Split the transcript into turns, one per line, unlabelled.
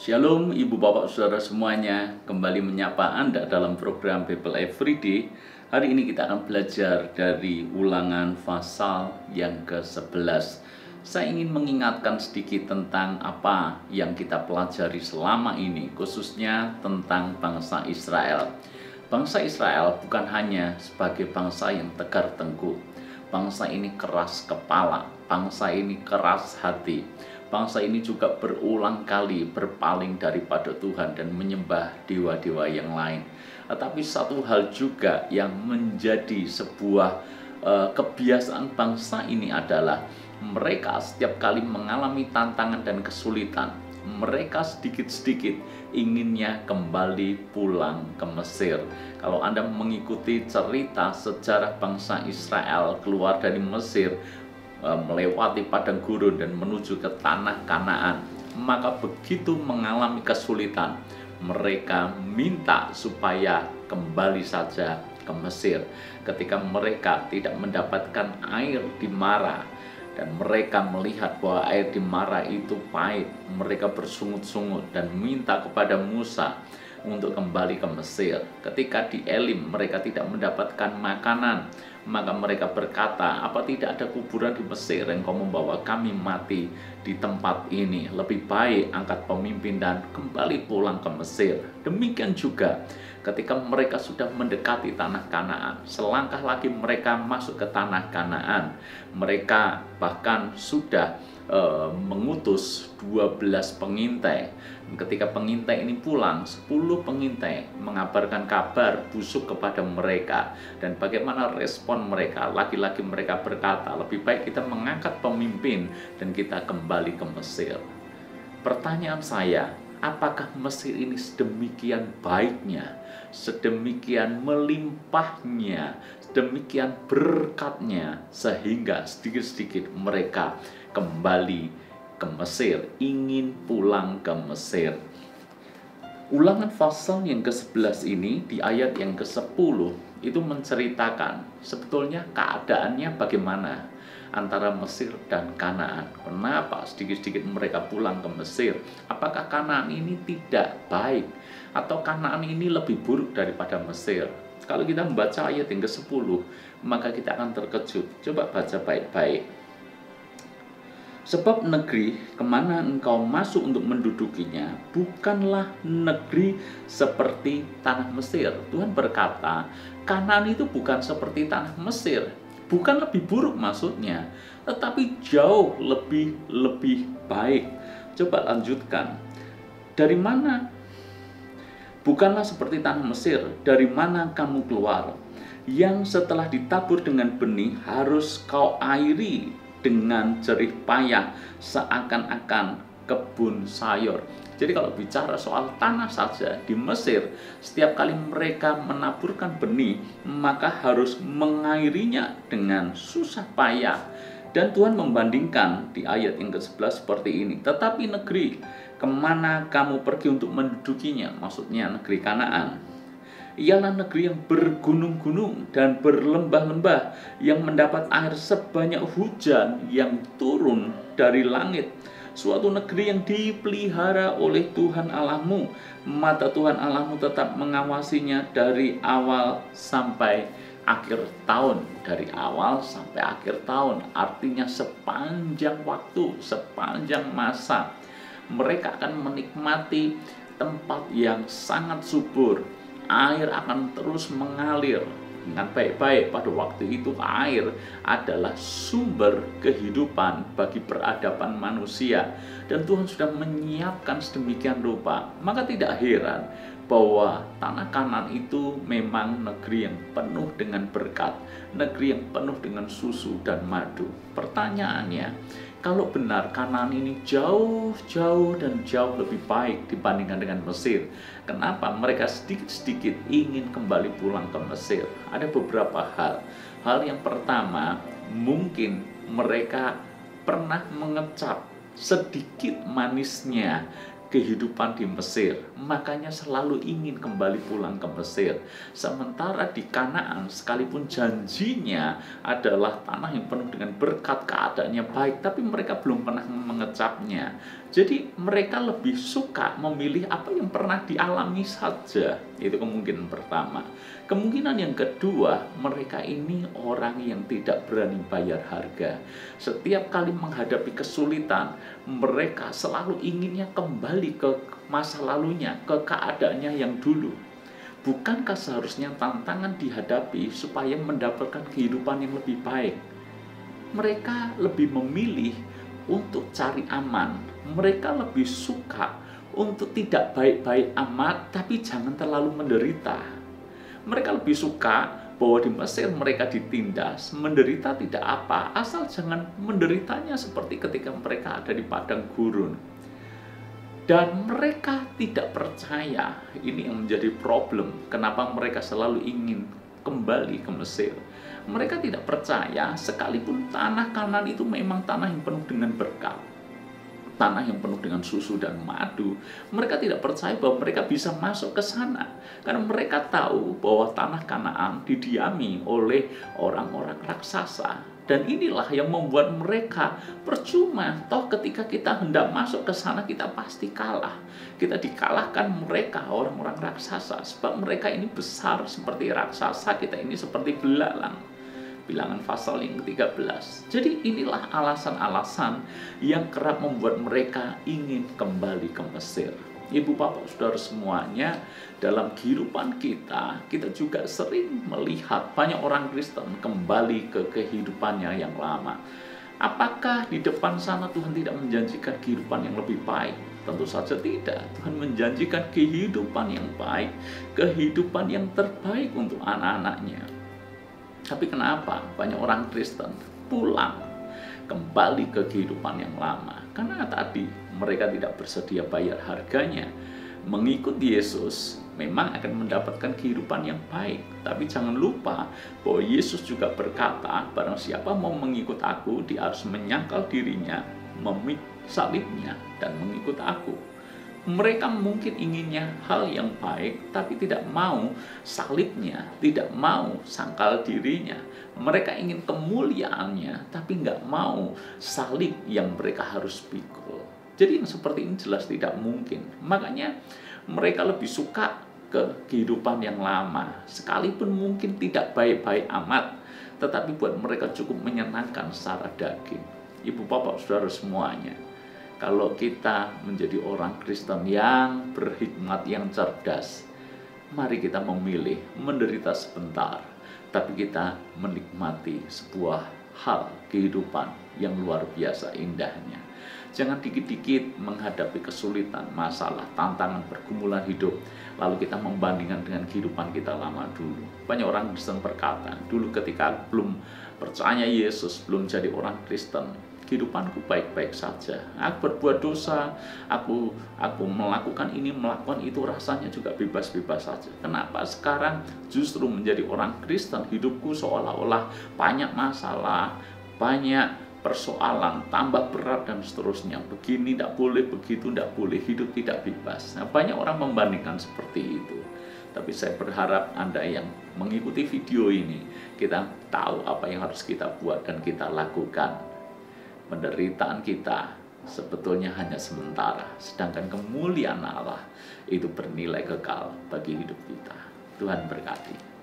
Shalom Ibu Bapak Saudara semuanya. Kembali menyapa Anda dalam program Bible Everyday. Hari ini kita akan belajar dari ulangan pasal yang ke-11 Saya ingin mengingatkan sedikit tentang apa yang kita pelajari selama ini Khususnya tentang bangsa Israel. Bangsa Israel bukan hanya sebagai bangsa yang tegar tengkuk Bangsa ini keras kepala, bangsa ini keras hati bangsa ini juga berulang kali berpaling daripada Tuhan dan menyembah dewa-dewa yang lain. Tetapi satu hal juga yang menjadi sebuah uh, kebiasaan bangsa ini adalah mereka setiap kali mengalami tantangan dan kesulitan, mereka sedikit-sedikit inginnya kembali pulang ke Mesir. Kalau Anda mengikuti cerita sejarah bangsa Israel keluar dari Mesir, melewati padang gurun dan menuju ke tanah Kanaan, maka begitu mengalami kesulitan, mereka minta supaya kembali saja ke Mesir. Ketika mereka tidak mendapatkan air di Mara dan mereka melihat bahwa air di Mara itu pahit, mereka bersungut-sungut dan minta kepada Musa untuk kembali ke Mesir. Ketika di Elim mereka tidak mendapatkan makanan, maka mereka berkata, apa tidak ada kuburan di Mesir yang kau membawa kami mati di tempat ini? Lebih baik angkat pemimpin dan kembali pulang ke Mesir. Demikian juga ketika mereka sudah mendekati tanah Kanaan, selangkah lagi mereka masuk ke tanah Kanaan. Mereka bahkan sudah uh, mengutus 12 pengintai. Ketika pengintai ini pulang, 10 pengintai mengabarkan kabar busuk kepada mereka. Dan bagaimana respon mereka? Laki-laki mereka berkata, lebih baik kita mengangkat pemimpin dan kita kembali ke Mesir. Pertanyaan saya, apakah Mesir ini sedemikian baiknya, sedemikian melimpahnya, sedemikian berkatnya, sehingga sedikit-sedikit mereka kembali ke Mesir, ingin pulang ke Mesir. Ulangan pasal yang ke-11 ini di ayat yang ke-10 itu menceritakan sebetulnya keadaannya bagaimana antara Mesir dan Kanaan. Kenapa sedikit-sedikit mereka pulang ke Mesir? Apakah Kanaan ini tidak baik atau Kanaan ini lebih buruk daripada Mesir? Kalau kita membaca ayat yang ke-10, maka kita akan terkejut. Coba baca baik-baik. Sebab negeri ke mana engkau masuk untuk mendudukinya bukanlah negeri seperti tanah Mesir. Tuhan berkata, kanan itu bukan seperti tanah Mesir. Bukan lebih buruk maksudnya, tetapi jauh lebih lebih baik. Coba lanjutkan. Dari mana? Bukanlah seperti tanah Mesir, dari mana kamu keluar? Yang setelah ditabur dengan benih harus kau airi dengan jerih payah seakan-akan kebun sayur. Jadi kalau bicara soal tanah saja di Mesir, setiap kali mereka menaburkan benih, maka harus mengairinya dengan susah payah. Dan Tuhan membandingkan di ayat yang ke-11 seperti ini. Tetapi negeri ke mana kamu pergi untuk mendudukinya, maksudnya negeri Kanaan, ialah negeri yang bergunung-gunung dan berlembah-lembah yang mendapat air sebanyak hujan yang turun dari langit. Suatu negeri yang dipelihara oleh Tuhan Allahmu. Mata Tuhan Allahmu tetap mengawasinya dari awal sampai akhir tahun. Dari awal sampai akhir tahun. Artinya sepanjang waktu, sepanjang masa. Mereka akan menikmati tempat yang sangat subur, air akan terus mengalir dengan baik-baik pada waktu itu air adalah sumber kehidupan bagi peradaban manusia. Dan Tuhan sudah menyiapkan sedemikian rupa. Maka tidak heran bahwa tanah kanan itu memang negeri yang penuh dengan berkat negeri yang penuh dengan susu dan madu. Pertanyaannya kalau benar Kanaan ini jauh-jauh dan jauh lebih baik dibandingkan dengan Mesir. Kenapa mereka sedikit-sedikit ingin kembali pulang ke Mesir? Ada beberapa hal. Hal yang pertama, mungkin mereka pernah mengecap sedikit manisnya kehidupan di Mesir, makanya selalu ingin kembali pulang ke Mesir. Sementara di Kanaan, sekalipun janjinya adalah tanah yang penuh dengan berkat keadaannya baik, tapi mereka belum pernah mengecapnya. Jadi mereka lebih suka memilih apa yang pernah dialami saja. Itu kemungkinan pertama. Kemungkinan yang kedua, mereka ini orang yang tidak berani bayar harga. Setiap kali menghadapi kesulitan, mereka selalu inginnya kembali ke masa lalunya, ke keadaannya yang dulu. Bukankah seharusnya tantangan dihadapi supaya mendapatkan kehidupan yang lebih baik? Mereka lebih memilih untuk cari aman. Mereka lebih suka untuk tidak baik-baik amat, tapi jangan terlalu menderita. Mereka lebih suka bahwa di Mesir mereka ditindas, menderita tidak apa, asal jangan menderitanya seperti ketika mereka ada di padang gurun. Dan mereka tidak percaya, ini yang menjadi problem, kenapa mereka selalu ingin kembali ke Mesir. Mereka tidak percaya sekalipun tanah kanan itu memang tanah yang penuh dengan berkat. Tanah yang penuh dengan susu dan madu. Mereka tidak percaya bahwa mereka bisa masuk ke sana. Karena mereka tahu bahwa tanah kanaan didiami oleh orang-orang raksasa dan inilah yang membuat mereka percuma. Toh ketika kita hendak masuk ke sana kita pasti kalah. Kita dikalahkan mereka orang-orang raksasa. Sebab mereka ini besar seperti raksasa, kita ini seperti belalang. Bilangan pasal yang ke-13. Jadi inilah alasan-alasan yang kerap membuat mereka ingin kembali ke Mesir. Ibu bapak saudara semuanya dalam kehidupan kita kita juga sering melihat banyak orang Kristen kembali ke kehidupannya yang lama. Apakah di depan sana Tuhan tidak menjanjikan kehidupan yang lebih baik? Tentu saja tidak. Tuhan menjanjikan kehidupan yang baik kehidupan yang terbaik untuk anak-anaknya. Tapi kenapa banyak orang Kristen pulang kembali ke kehidupan yang lama karena tadi mereka tidak bersedia bayar harganya. Mengikut Yesus memang akan mendapatkan kehidupan yang baik. Tapi jangan lupa bahwa Yesus juga berkata, barang siapa mau mengikut aku, dia harus menyangkal dirinya, memik salibnya, dan mengikut aku. Mereka mungkin inginnya hal yang baik, tapi tidak mau salibnya, tidak mau sangkal dirinya. Mereka ingin kemuliaannya, tapi nggak mau salib yang mereka harus pikul. Jadi yang seperti ini jelas tidak mungkin. Makanya mereka lebih suka ke kehidupan yang lama. Sekalipun mungkin tidak baik-baik amat, tetapi buat mereka cukup menyenangkan secara daging. Ibu bapak saudara semuanya, kalau kita menjadi orang Kristen yang berhikmat, yang cerdas, mari kita memilih menderita sebentar, tapi kita menikmati sebuah hal kehidupan yang luar biasa indahnya. Jangan dikit-dikit menghadapi kesulitan, masalah, tantangan, pergumulan hidup. Lalu kita membandingkan dengan kehidupan kita lama dulu. Banyak orang Kristen berkata, dulu ketika belum percaya Yesus, belum jadi orang Kristen, kehidupanku baik-baik saja. Aku berbuat dosa, aku aku melakukan ini, melakukan itu rasanya juga bebas-bebas saja. Kenapa sekarang justru menjadi orang Kristen? Hidupku seolah-olah banyak masalah, banyak persoalan tambah berat dan seterusnya. Begini tidak boleh begitu tidak boleh hidup tidak bebas. Nah, banyak orang membandingkan seperti itu. Tapi saya berharap anda yang mengikuti video ini kita tahu apa yang harus kita buat dan kita lakukan penderitaan kita sebetulnya hanya sementara sedangkan kemuliaan Allah itu bernilai kekal bagi hidup kita Tuhan berkati.